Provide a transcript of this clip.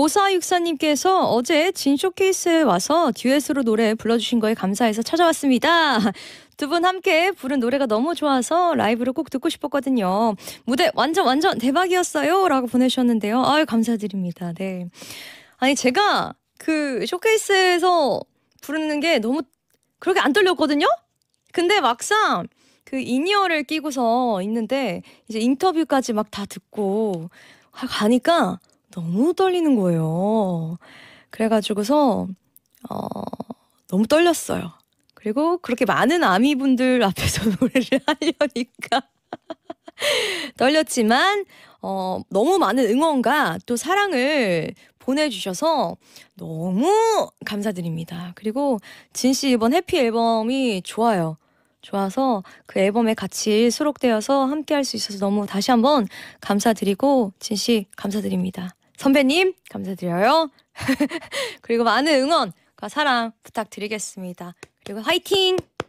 오사육사님께서 어제 진 showcase에 와서 듀엣으로 노래 불러주신 거에 감사해서 찾아왔습니다. 두 분 함께 부른 노래가 너무 좋아서 라이브로 꼭 듣고 싶었거든요. 무대 완전 완전 대박이었어요. 라고 보내주셨는데요. 아유, 감사드립니다. 네. 아니, 제가 그 showcase에서 부르는 게 너무 그렇게 안 떨렸거든요? 근데 막상 그 in-ear를 끼고서 있는데 이제 인터뷰까지 막 다 듣고 가니까 너무 떨리는 거예요. 그래가지고서 어, 너무 떨렸어요. 그리고 그렇게 많은 아미분들 앞에서 노래를 하려니까 떨렸지만 어, 너무 많은 응원과 또 사랑을 보내주셔서 너무 감사드립니다. 그리고 진 씨 이번 해피 앨범이 좋아요. 좋아서 그 앨범에 같이 수록되어서 함께 할 수 있어서 너무 다시 한번 감사드리고 진 씨 감사드립니다. 선배님 감사드려요. 그리고 많은 응원과 사랑 부탁드리겠습니다. 그리고 화이팅! 네.